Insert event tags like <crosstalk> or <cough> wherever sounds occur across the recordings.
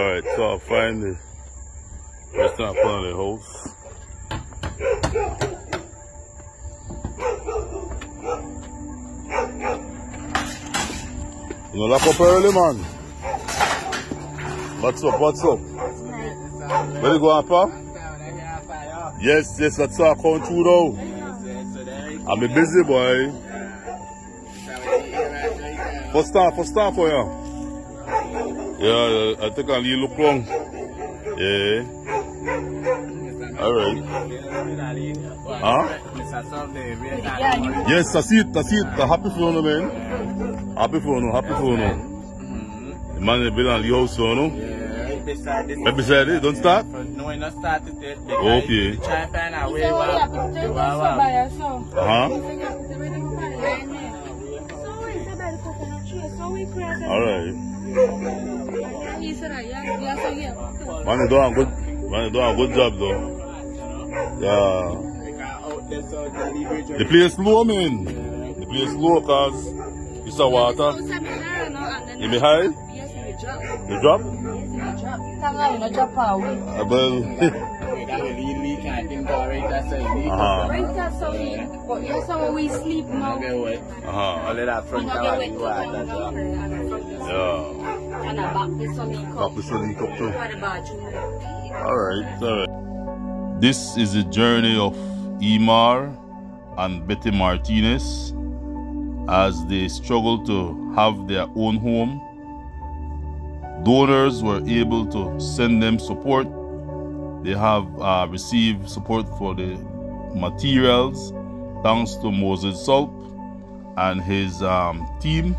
Alright, so I find the restaurant front of the house. You know, lock up early, man. What's up, what's up? Where you go, Papa? Yes, yes, that's how I come through though. I'm a busy boy. First time, first time for you. Yeah, I think I'll look long. Yeah. Alright. Huh? Yes, I see it, I see it. I'm happy for you, man. Happy for you, happy for you. The man is building Lee house, you know. Right beside it, don't start? No, we're not started yet. Okay. Try and find out So where we we have Man, you doing good, man, you doing a good job though. Yeah. The place low, man. The place low cause it's a water. So we say behind and then- You? Yes, we drop. The drop? Yes, we drop. Tanga, you drop. Uh, well, <laughs> uh-huh. Right there, so we, but yes, so we sleep now. Uh-huh. All of that We front not cover, get you wet are to that come job. down and the front is- Yeah. And the back is so we Back come. to Sunny Cup too. For the bathroom. Alright, alright. This is the journey of Emar and Betty Martinez as they struggle to have their own home. Donors were able to send them support. They have uh, received support for the materials thanks to Moses Sulp and his um, team.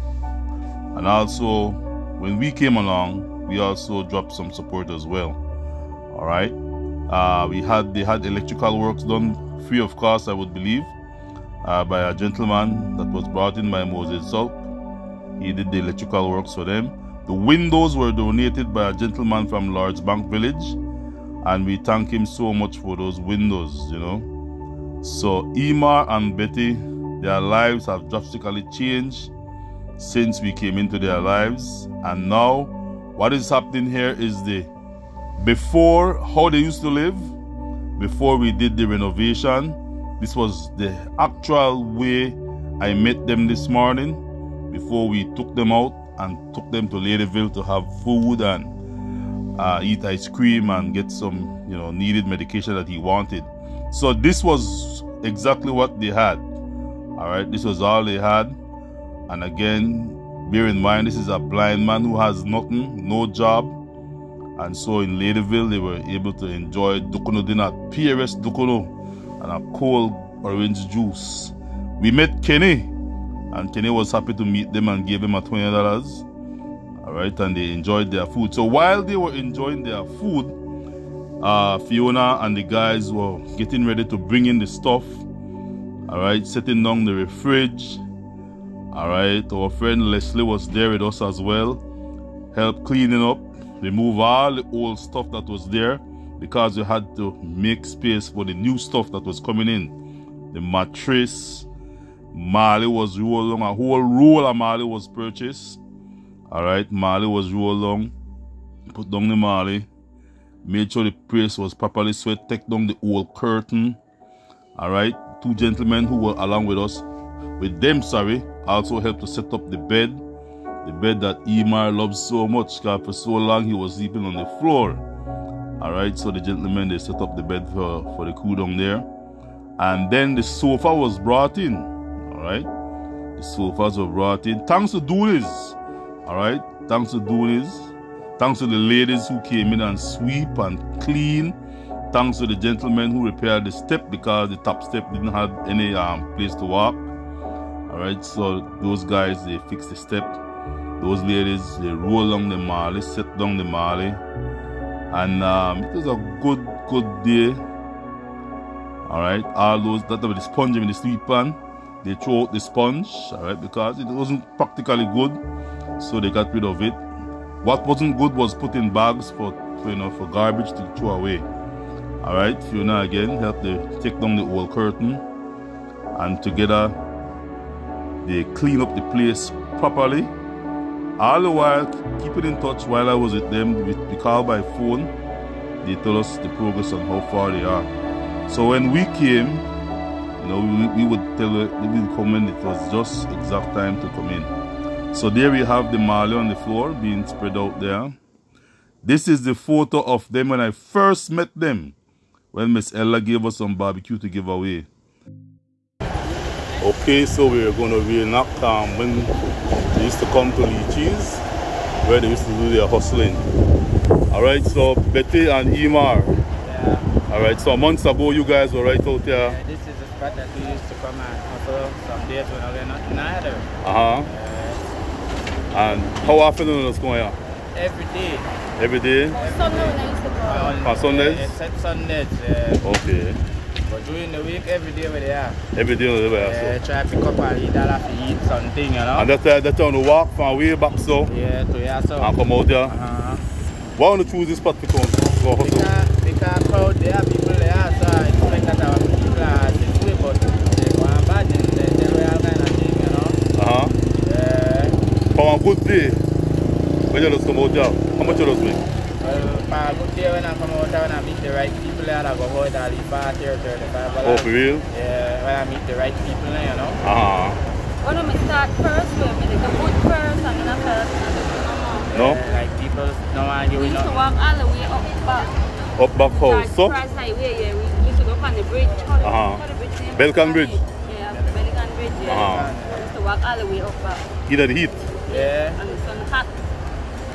And also, when we came along, we also dropped some support as well. All right. Uh, we had they had electrical works done free of cost, I would believe, uh, by a gentleman that was brought in by Moses Sulp. He did the electrical works for them. The windows were donated by a gentleman from Lords Bank Village, and we thank him so much for those windows. You know. So Emar and Betty, their lives have drastically changed since we came into their lives, and now what is happening here is the before how they used to live before we did the renovation this was the actual way i met them this morning before we took them out and took them to ladyville to have food and uh, eat ice cream and get some you know needed medication that he wanted. So this was exactly what they had. All right this was all they had and again bear in mind this is a blind man who has nothing no job and so in Ladyville, they were able to enjoy Dukono dinner, PRS Dukono, and a cold orange juice. We met Kenny, and Kenny was happy to meet them and gave him a $20. All right, and they enjoyed their food. So while they were enjoying their food, uh, Fiona and the guys were getting ready to bring in the stuff. All right, setting down the fridge. All right, our friend Leslie was there with us as well, help cleaning up remove all the old stuff that was there because we had to make space for the new stuff that was coming in. The mattress, Marley was rolled along, a whole roll of Marley was purchased. Alright, Marley was rolled along, put down the Marley, made sure the place was properly swept, take down the old curtain. Alright, two gentlemen who were along with us, with them, sorry, also helped to set up the bed the bed that Emar loves so much because for so long he was sleeping on the floor. Alright, so the gentlemen they set up the bed for, for the crew down there. And then the sofa was brought in. Alright. The sofas were brought in. Thanks to Doonies. Alright. Thanks to Doonies. Thanks to the ladies who came in and sweep and clean. Thanks to the gentlemen who repaired the step because the top step didn't have any um, place to walk. Alright, so those guys they fix the step those ladies they roll along the Marley, set down the Marley, and um, it was a good, good day. All right, all those that were the sponge in the sweet pan, they throw out the sponge, all right, because it wasn't practically good, so they got rid of it. What wasn't good was put in bags for, you know for garbage to throw away. All right, Fiona again helped they take down the old curtain, and together they clean up the place properly All the while, keeping in touch while I was with them, we, we called by phone. They tell us the progress and how far they are. So when we came, you know, we, we would tell we would come in. It was just exact time to come in. So there we have the marley on the floor being spread out there. This is the photo of them when I first met them. When Miss Ella gave us some barbecue to give away. Okay, so we're going to reenact um, when they used to come to Leeches, where they used to do their hustling. All right, so Betty and Emar. Yeah. All right, so months ago you guys were right out there. Yeah, this is the spot that we used to come and hustle some days when I get nothing either. Uh huh. Uh, And how often is this going on? every day. Every day? Sunday when I used to go. On- On Sundays? Except Sundays. Yeah. Okay. But during the week, every day we're there. Every day on the way. Yeah, So. try to pick up a little to eat something, you know. And that's uh, that's on the walk from way back so yeah, to yeah, so. and come out there. Uh-huh. Why want to choose this spot to come go hustle? Because, because crowd there, people there, so I expect that our people are this way, but they go and bad and they me all kind of thing, you know. Uh huh. Yeah. For a good day, when you just come out there, how much you just make? Well, for a good day when I come out there, when I meet the right people there, I go out at least 40 or 35 Oh, for real? Yeah, when I meet the right people there, you know. Uh huh. When I start first, we made the wood first and then after that, I do my mom. No? Yeah, like people no want you We with used to nothing. walk all the way up back. Up back house. Towards So? Price Highway, yeah. We used to go up on the bridge. How the- Uh-huh. how the bridge name? Belcan Bridge? Yeah, Belcan Bridge, yeah. Uh-huh. We used to walk all the way up back. In the heat. Yeah. And the sun hot.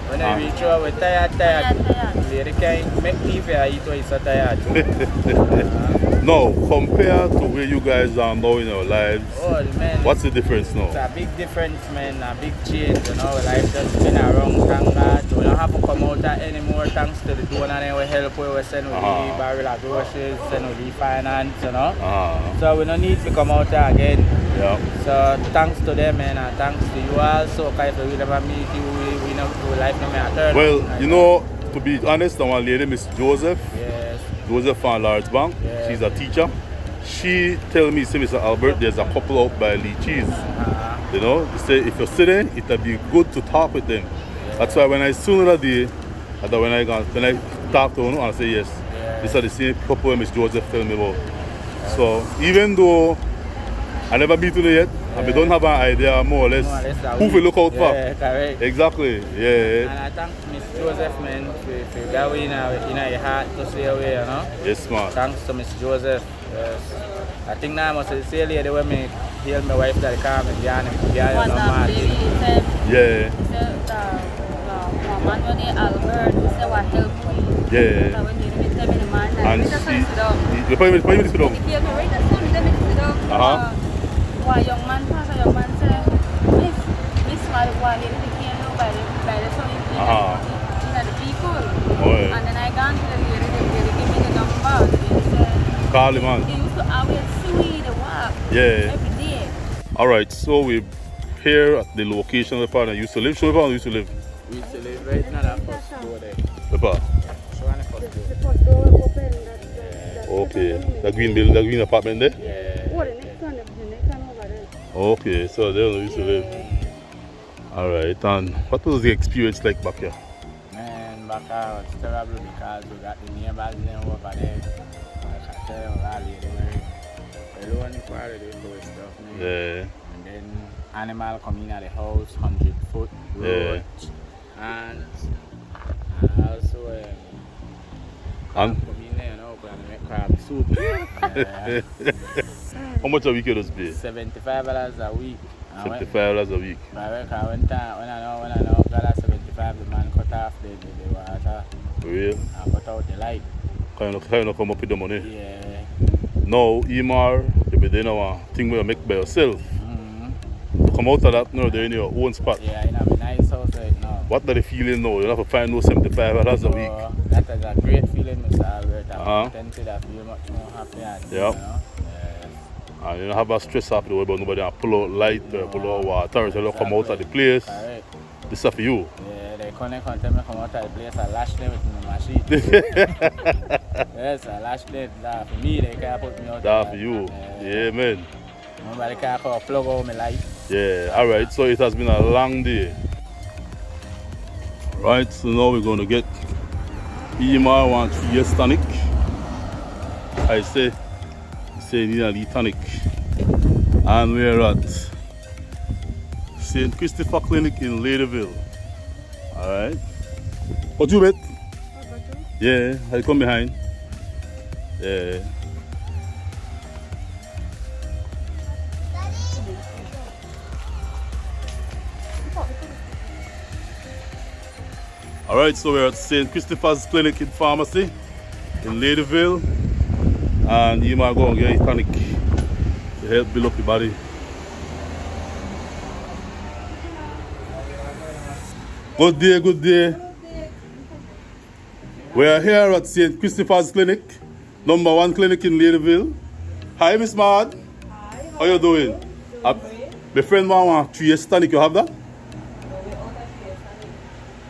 When Ah. I reach out, we're tired, tired. Tired, tired. Can't make me feel eat when you're so tired. <laughs> Now, compared to where you guys are now in your lives, oh, man. what's the difference now? It's a big difference, man, a big change, you know, life just been around, thank God. We don't have to come out there anymore, thanks to the donor and we help we send with Uh-huh. the barrel of groceries, send the finance, you know. Uh, So we don't need to come out there again. yeah. So thanks to them, man, and thanks to you also, because if we never meet you, life no matter. turn. Well, you know, to be honest, our lady, Miss Joseph, Yes. Joseph from Lords Bank, Yeah. she's a teacher. She tell me, say, Mr. Albert, there's a couple out by Lee Cheese. Uh, You know, they say if you're sitting, it'll be good to talk with them. That's why when I soon that day, I thought when I got, when I talk to her, I say yes. Yeah. These are the same couple Miss Joseph tell me about. So even though I never been to them yet, and we don't have an idea more or less more or less who we- we look out yeah, for. correct. Exactly. Yeah. And I thank Miss Joseph, man, for, for going in, our- in your heart to stay away, you know. Yes, man. Thanks to Miss Joseph. Yes. I think now I must say lady when me heal my wife that come and yarn and yarn One no um, man. lady said, Yeah. he said, uh, uh, man when they Albert, he said, what help we? Yeah. So when you meet them in the man, And we just she, sit down. you probably, probably sit down. He gave me right at school, them sit down. Uh-huh. Why young man pass, a young man say, Miss, Miss, why, why lady they can't know by the, by the sun, Uh-huh. the people. Oh, yeah. And then I gone to the lady, the lady give me the number. Said, Call him, man. they used to always see the walk Yeah. every day. All right. So we're here at the location of the partner used to live. Show me where used to live. We celebrate now that first door there. The. Show on the first door. Okay. The green building, the green apartment there. Yeah. Oh, the next one, the next one over there. Okay. So there we used to live. All right. And what was the experience like back here? Man, back out, it's terrible because we got the neighbors them over there. Like I tell you, all lady, we alone for the do stuff, man. Yeah. And then animal come in at the house, 100 foot road. And, and also, um, And- come in there, you know, crab soup. <laughs> How much a week you just pay? $75 a week. And when- Fifty-five dollars a week. I work out one time, when I know, when I know, got that 75, the man cut off the, the, the water real. and cut out the light. Kind of, kind of come up with the money. Yeah. Now, Emar, you be doing a thing where you make by yourself. Mm-hmm. To come out of that now, they're in your own spot. Yeah, in a nice house right now. What are the feeling now? You have to find no seventy-five dollars a week. That is a great feeling, Mr. I'm Uh-huh. contented. I feel much more happy. And, Yep. You know? Yes. And you don't have a stress after the way about nobody and pull out light or pull out water tell you come out of the place. Correct. This is for you. Yeah, they come tell me come out of the place. I lash them with my machine. <laughs> yes, I lash them. That for me, they can't put me out. That for you. Yeah. Yeah, man. Nobody can come plug out my light. Yeah, alright. So it has been a long day. Right, so now we're going to get EMR one three tonic. I say, say need a tonic. And we're at St. Christopher Clinic in Ladyville. Alright. What you bet? Yeah, I come behind. Yeah. All right, so we're at St. Christopher's Clinic in Pharmacy in Ladyville. And you might go and get a tonic to help build up your body. Good day, good day. We are here at St. Christopher's Clinic, number one clinic in Ladyville. Hi, Miss Mad. Hi. How you doing? Uh, my friend want three years tonic, you have that?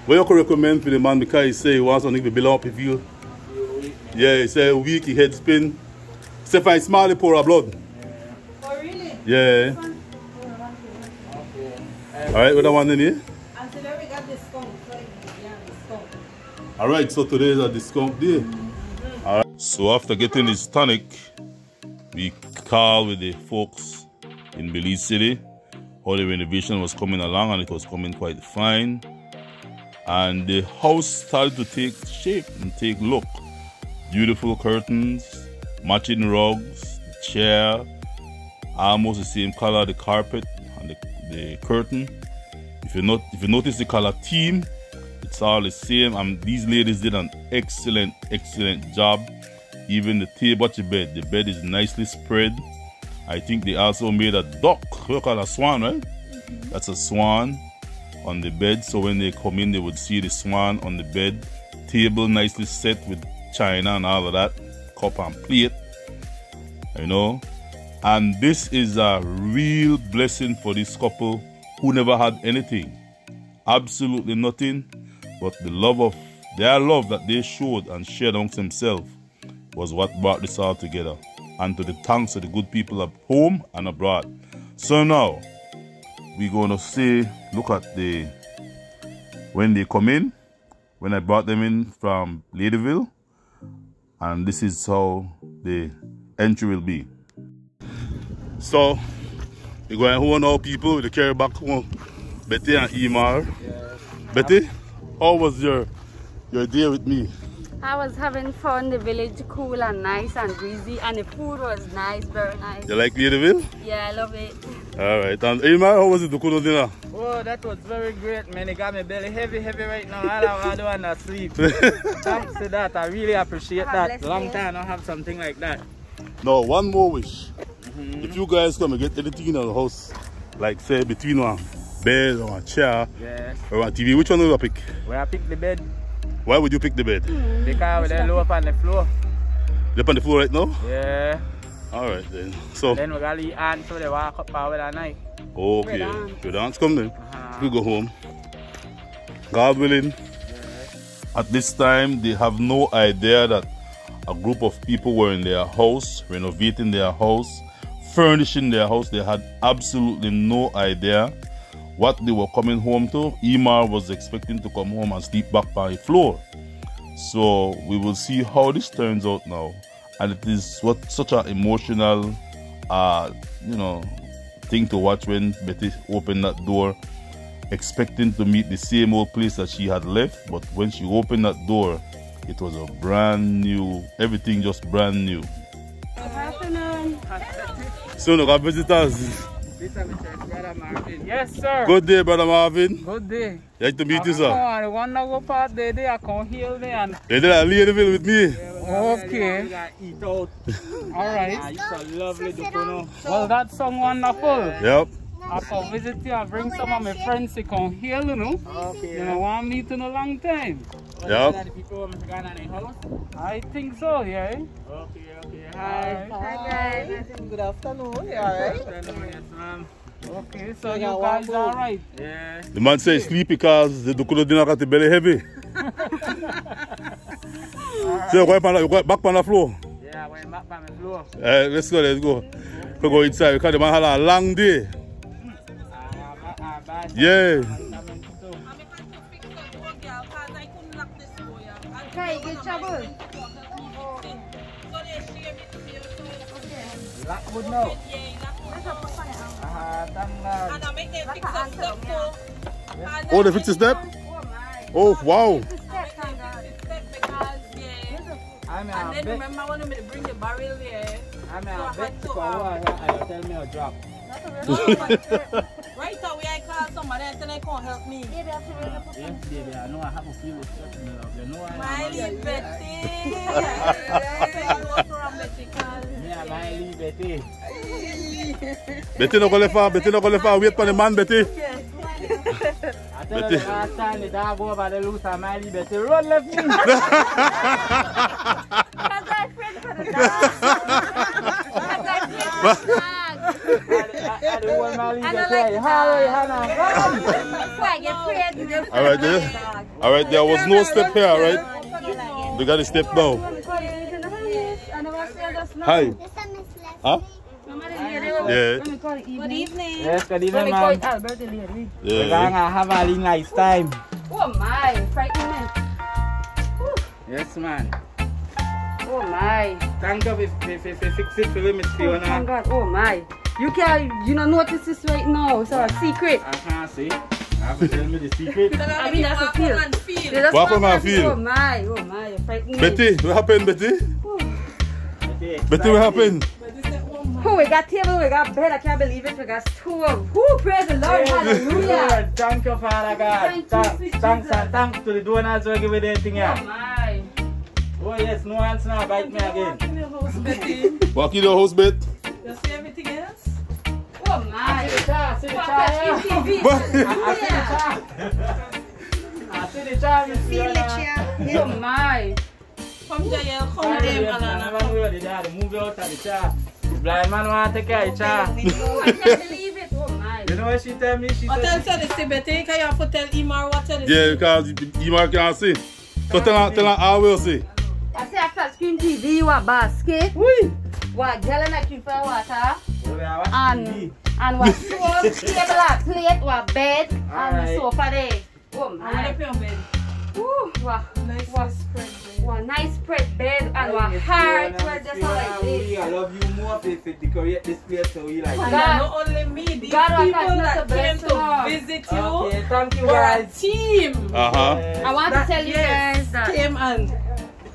What you could recommend for the man because he say he wants something to build up if you Yeah, he say weak, he head spin. Say find small he pour a blood. Oh, really? Yeah. Alright, what I want in here? And today we got discount. So yeah, discount. Alright, so today is a discount day. Mm-hmm. Alright. So after getting this tonic, we called with the folks in Belize City. How the renovation was coming along and it was coming quite fine. And the house started to take shape and take look. Beautiful curtains, matching rugs, chair, almost the same color, the carpet and the, the curtain. If you not if you notice the color theme, it's all the same. And these ladies did an excellent, excellent job. Even the table the bed, the bed is nicely spread. I think they also made a duck. Look at a swan, right? That's a swan on the bed. So when they come in, they would see the swan on the bed. Table nicely set with china and all of that. Cup and plate. You know. And this is a real blessing for this couple who never had anything. Absolutely nothing. But the love of their love that they showed and shared amongst themselves was what brought this all together. And to the thanks of the good people at home and abroad. So now we're gonna say look at the when they come in, when I brought them in from Ladyville, and this is how the entry will be. So we're going home now people the carry back home. Betty and Emar. Betty, how was your your day with me? I was having fun. The village cool and nice and breezy, and the food was nice, very nice. You like Ladyville? Yeah, I love it. Alright, and Emar, how was it the Kuno dinner? Oh, that was very great, man. It got me belly heavy, heavy right now. All I want to do is not sleep. <laughs> Thanks to that. I really appreciate Have that. Long time I don't have something like that. Now, one more wish. Mm-hmm. If you guys come and get anything in the house, like say between one bed or a chair Yes. or a TV, which one will you pick? Where I pick the bed Why would you pick the bed? because we're low up on the floor. They up on the floor right now? Yeah. Alright then. So, Then we got the ants so they walk up power that night. okay. Good dance. Your dance come then. Uh-huh. We go home. God willing. At this time, they have no idea that a group of people were in their house, renovating their house, furnishing their house. They had absolutely no idea what they were coming home to. Emar was expecting to come home and sleep back by the floor. So we will see how this turns out now. And it is what such an emotional uh you know thing to watch when Betty opened that door expecting to meet the same old place that she had left, but when she opened that door, it was a brand new, everything just brand new. Good afternoon. So, no visitors. This is my church brother Marvin. Yes, sir. Good day, brother Marvin. Good day. Like to meet you, Come sir. on, the one that go part there, they I come heal me and You did a Ladyville with me. Okay. We got eat out. All right. It's a lovely dukuno. Well, that song wonderful. Yep. I come visit you and bring some of my friends to come here, you know. Okay. You know, want me in a long time. Yep. The people want me to go in the house? I think so, yeah. Okay, okay. Hi. Hi, guys. Good afternoon. You alright? Afternoon, yes, ma'am. Okay, so I you got guys one all food. Yeah. The man said sleep because the Dukuno dinner got the belly heavy. <laughs> so you go, up on the, you go back on the floor. Yeah, I went back by my floor. Uh, let's go, let's go. We go inside because the man had a long day. Ah, ah, ah, bad. Yeah. Lockwood now. Oh, they fix the step? Oh, wow. I'm And then remember when we bring the barrel here. I'm a um, <laughs> bet. So what? I tell me a drop. Right away I call somebody and tell them come help me. Yes, baby. I know I have a few stuff in. You know I Miley am. <laughs> <laughs> Betty. I walk around Betty call. Me and Miley Betty. Betty no go left far, Betty no go left far. Wait for the man, Betty. I tell her Betty. the last time the dog over the loose and Miley Betty run left me. I'm friend for the dog. Because I'm friend for the dog. I the one Miley I don't Betty. like the Hannah. Why I get. All right, there. All right, there was no step here, all right? We got to step now. Hi. Huh? Yeah. Good evening. Yes, good evening, ma'am. We're Yeah. gonna have a really nice time. Oh my, frightening. Yes, man. Oh my. Thank you if, if, if, if fix it for me, Miss Oh, thank God. Oh my. You can't, you don't notice this right now. It's a secret. I can't see. I have to tell me the secret. <laughs> I mean, that's a feel. They just Walk walk on and and feel. Oh my, oh my, you're frightening. Betty, what happened, Betty? Okay, Betty, what happened? Oh, we got table, we got bed. I can't believe it. We got two of. Who praise the Lord? Hallelujah. Thank you, Father God. Thank you, Thank- Thanks and thanks to the donors who give me the thing Oh my. Oh yes, no hands now, bite me again. Walk in your house, Bet. Oh my. See the char, see the Fuck char. that here. TV. I I see the char, <laughs> Miss Fiona. Oh my. Come Jael, come Sorry, them, yes, man, Alana. I'm going to the move out of the char. The blind man want to take care of the char. Can't believe it. Oh my. You know what she tell me? She What said, else you say, Betty? Can you have to tell Imar what you Yeah, because Emar can't see. So tell her, tell her I will see. I say after screen TV, what basket? Whee! What girl in a for water? We are watching And and what <laughs> soap, table, a plate, what bed, and the sofa there. Oh I want to my. pay on bed. Ooh, what, Nice what, spread bed. what nice spread bed and what Miss heart Fiona, just all like this. I love you more if you decorate this place so we like Oh, it. God. not only me, these God, people that came bless to you. visit you Okay, thank you were a guys. team. Uh huh. I want to tell you yes, guys that Came and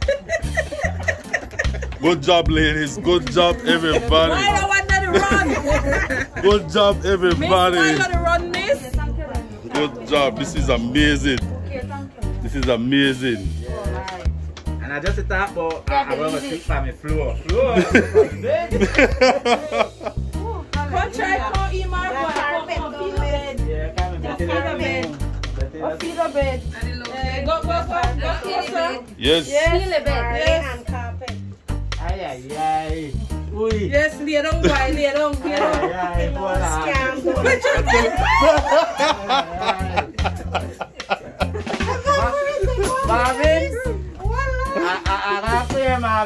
<laughs> Good job, ladies. Good job, everybody. why everybody. I want to run? <laughs> Good job, Miss, why everybody. you to run, miss? Thank you. then. Good job. This is amazing. Okay, thank you. This is amazing. Oh my. And I just thought about Yeah, I, I want to believe it. sleep on my floor. Floor. Ooh, Come try, come Imar, boy. Come, come, feel the bed. yeah, come and Just get feel the it. bed. Get it. Feel the bed. Go, go, go, go, go, sir. Yes. Feel the bed. Yes, Ay, ay, ay. Uy. yes, lay down, boy, lay down, lay down. Ay, ay, boy. Marvin. <laughs> I, I, I have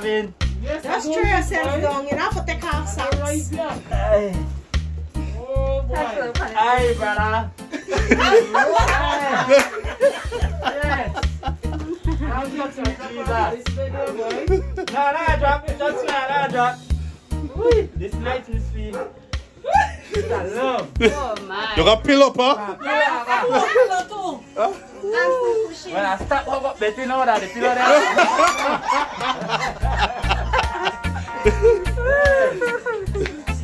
to hear Marvin. Just throw yourself down, you know, for take off socks. Ay. Oh, boy. That's so funny. Ay, brother. yes. Thank you, sweet Jesus. <laughs> No, no, drop it. Just now, no, drop. This night is sweet. It's a love. Oh my. You got pill up, huh? Yeah, Pillow too. When I stop hug up Betty now that the pillow there.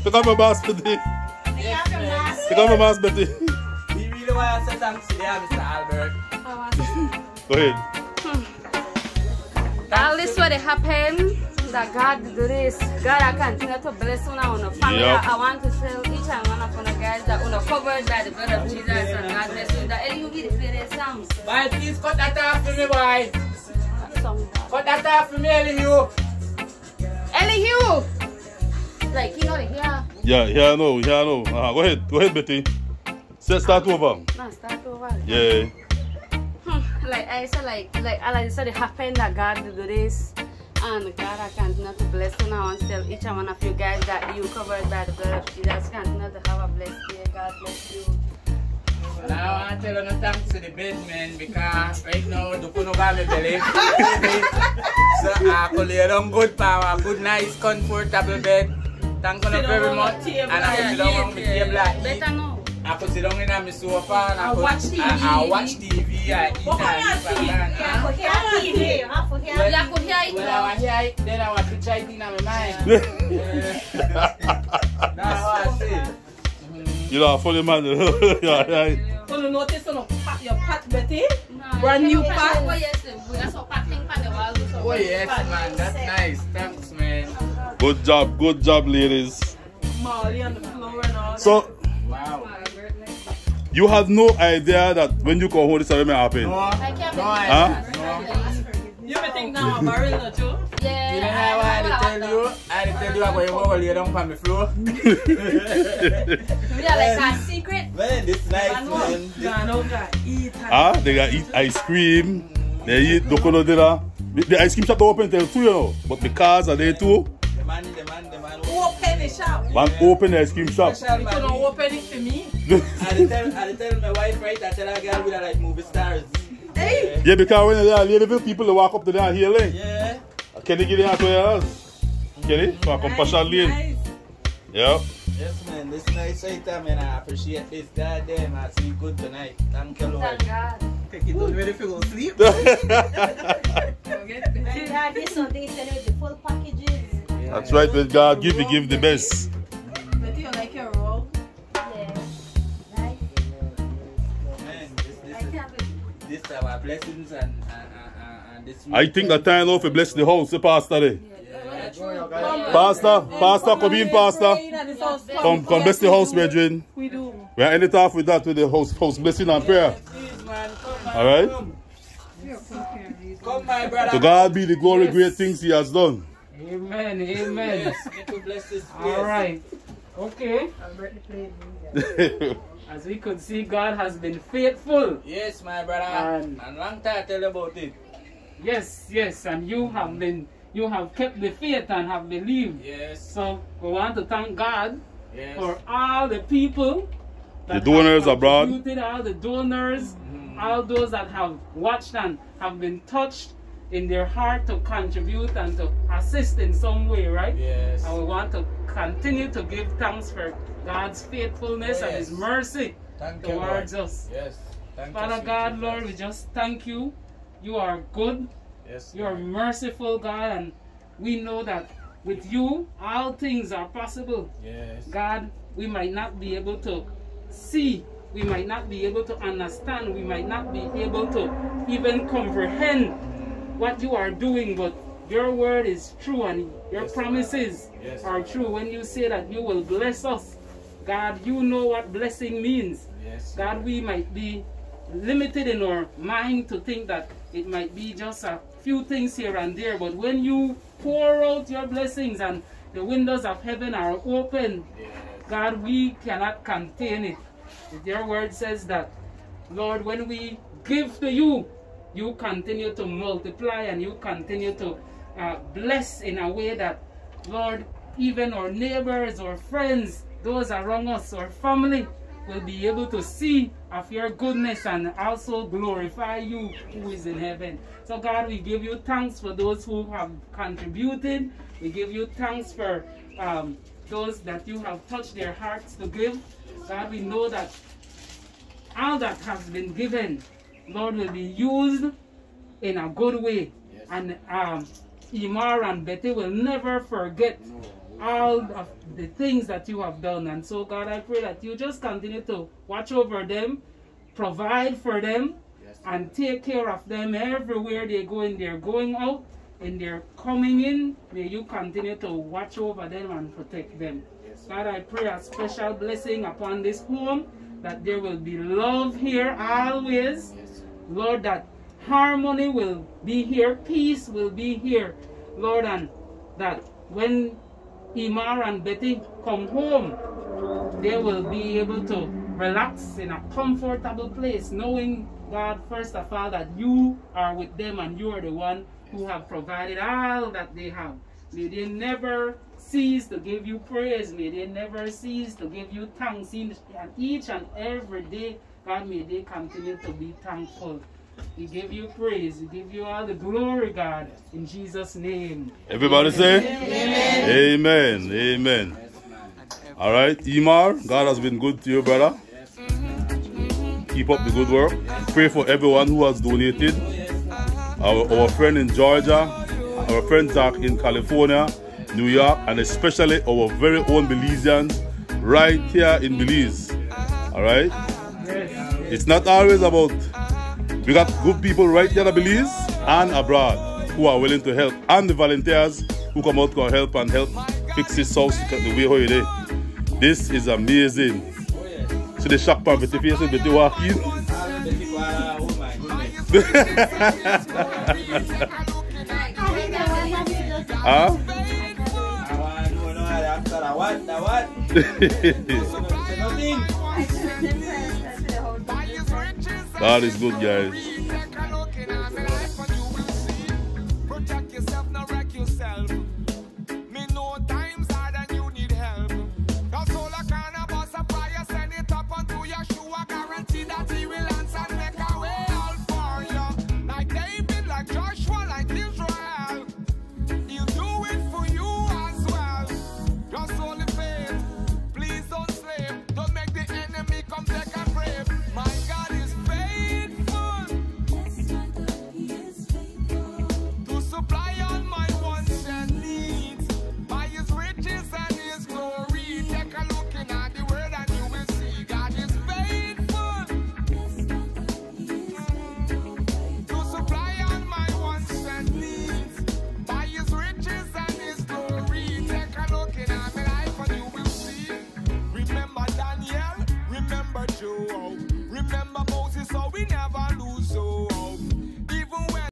Pick up my mask, Betty. Pick up my mask, Betty. We really want to say thanks to you, Mr. Albert. Go ahead. All this what happened. That God do this. God, I continue to bless you now on the family. Yep. I want to tell you guys that covered by the blood of Jesus and God bless you. That you get play that song. Boy, please cut that off for me, boy. That. Cut that off for me, Elihu. Elihu! Like, you know, yeah. Yeah, yeah, I know, yeah, I know. Uh, go ahead, go ahead, Betty. Set start over. Nah, start over. Yeah. Hmm, like I said, like like I like said, it happened that God did do this, and God I continue to bless you now and tell each and one of you guys that you covered by the blood of Jesus. Continue to have a blessed day. God bless you. Now I want to tell you no thanks to the bed man because right now the phone got me belly. so I could lay down good power, good nice comfortable bed. Thank you Sit very down on much. the table And I could sit down on my table and eat. Better know. I could sit down in my sofa and I I could watch TV. I, I watch TV, ah, I eat What and kind of sleep TV? and You that. have to hear TV. You have to hear Well, You could hear it When. I was here, then I want to try it in my mind. <laughs> That's what I say. you <laughs> know, funny man. yeah, right. So you notice on pat your pat Betty? Nah, Brand new can pack. Oh, yes, we got some packing pan the wall. Oh yes, man, that's nice. Thanks, man. Good job, good job, ladies. Molly on the floor and all. So, Wow. You have no idea that when you come home, this will happen. No, I can't no, believe Huh? no. you may think now I'm barrel not you? Yeah. You know how I had to tell you? I had to tell you I'm going to go lay down on the floor. <laughs> We are like a secret. Man, this nice, I know. man. Nah, no eat and ah, they got eat ice cream. They eat coconut dinner. The, the ice cream shop don't open till 2, you know. But the cars are there too. The shop. Man, open the ice cream shop. Special You man. could open it for me. <laughs> I had tell, I had tell my wife, right? I tell her girl we are like movie stars. Hey. yeah, because when there are Ladyville people, they walk up to there healing. Yeah. Can they get in to your house? Kenny, from Compassion Lane. Nice. Yeah. Yes, man. This nice right there, man. I appreciate this. God damn, I see you good tonight. Thank you, Lord. Thank God. Take it down ready for go sleep. <laughs> And God, this so they send you the full packages. That's right, when God give, He give the best. You like your? Yeah. Right? This, is, can't believe this our blessings and, and, and, and this I think that time now for bless the house, the pastor there. Yeah. Pastor, pastor, come in, pastor. Come, come bless the house, brethren. We do. We are ending off with that with the house, house blessing and prayer. Please, man, come, man. All right. Come. Come, my brother. To God be the glory, great things He has done. Amen, amen. Yes, get to bless this place. All right. Okay. <laughs> As we could see, God has been faithful. Yes, my brother. And- and long time I tell you about it. Yes, yes, and you have mm. been, you have kept the faith and have believed. Yes. So we want to thank God Yes. for all the people, The donors abroad. all the donors, mm. all those that have watched and have been touched in their heart to contribute and to assist in some way, right? Yes. And we want to continue to give thanks for God's faithfulness and His mercy Thank you, towards Lord. us. Yes. Thank you, Father God, Jesus. Lord, we just thank you. You are good. Yes. You are Lord. merciful, God, and we know that with you, all things are possible. Yes. God, we might not be able to see, we might not be able to understand, we might not be able to even comprehend what you are doing, but your word is true and your Yes, promises Yes. are true. When you say that you will bless us, God, you know what blessing means. Yes. God, we might be limited in our mind to think that it might be just a few things here and there, but when you pour out your blessings and the windows of heaven are open. God, we cannot contain it. Your word says that, Lord, when we give to you, you continue to multiply and you continue to uh, bless in a way that, Lord, even our neighbors or friends, those around us, our family, will be able to see of your goodness and also glorify you who is in heaven. So, God, we give you thanks for those who have contributed. We give you thanks for um, those that you have touched their hearts to give. God, we know that all that has been given, Lord, will be used in a good way. Yes. And um, Imar and Betty will never forget all of the things that you have done. And so, God, I pray that you just continue to watch over them, provide for them, Yes. and take care of them everywhere they go in their going out and they're coming in. May you continue to watch over them and protect them. Yes. God, I pray a special blessing upon this home, that there will be love here always. Yes. Lord, that harmony will be here, peace will be here, Lord, and that when Imar and Betty come home, they will be able to relax in a comfortable place, knowing, God, first of all, that you are with them and you are the one who have provided all that they have. May they never cease to give you praise. May they never cease to give you thanks in each and every day. God, may they continue to be thankful. We give you praise. We give you all the glory, God, in Jesus' name. Everybody say, Amen. Amen. Amen. All right, Imar, God has been good to you, brother. Keep up the good work. Pray for everyone who has donated. Our, our friend in Georgia, our friend Zach in California, New York, and especially our very own Belizeans right here in Belize. All right? It's not always about, we got good people right here in Belize and abroad who are willing to help, and the volunteers who come out to help and help fix this house the way how it is. This is amazing. So the shock with the face with the walk in. Oh. Huh? I want to know what, what? Nothing. God is good, guys.